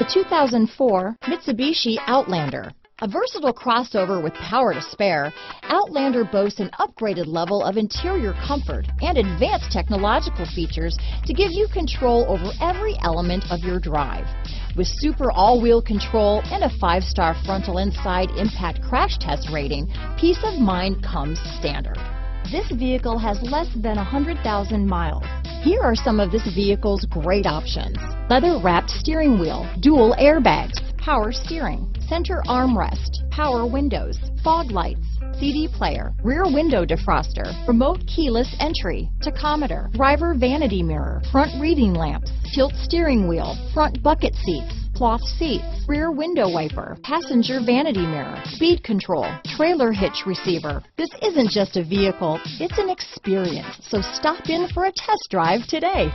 The 2004 Mitsubishi Outlander. A versatile crossover with power to spare, Outlander boasts an upgraded level of interior comfort and advanced technological features to give you control over every element of your drive. With super all-wheel control and a five-star frontal and side impact crash test rating, peace of mind comes standard. This vehicle has less than 100,000 miles. Here are some of this vehicle's great options. Leather wrapped steering wheel, dual airbags, power steering, center armrest, power windows, fog lights, CD player, rear window defroster, remote keyless entry, tachometer, driver vanity mirror, front reading lamps, tilt steering wheel, front bucket seats, cloth seats, rear window wiper, passenger vanity mirror, speed control, trailer hitch receiver. This isn't just a vehicle, it's an experience. So stop in for a test drive today.